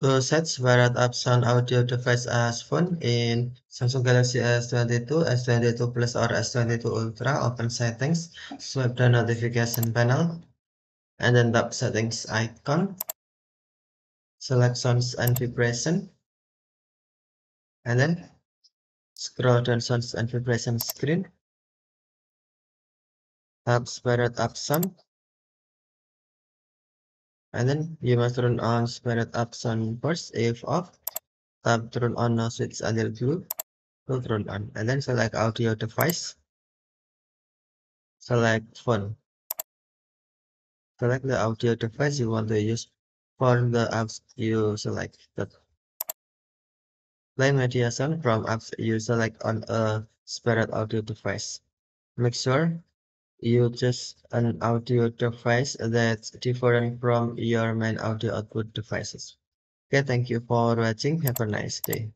To set Separate app sound audio device as phone in Samsung Galaxy S22, S22 Plus or S22 Ultra, open settings, swipe the notification panel, and then tap settings icon, select sounds and vibration, and then scroll down sounds and vibration screen, tap Separate app sound, and then you must turn on Spirit sound first. If off tap turn on no switch until blue will turn on. And then select audio device. Select phone. Select the audio device you want to use for the apps you selected play media sound from apps you select on a Spirit audio device. Make sure you choose an audio device that's different from your main audio output devices. Okay, thank you for watching. Have a nice day.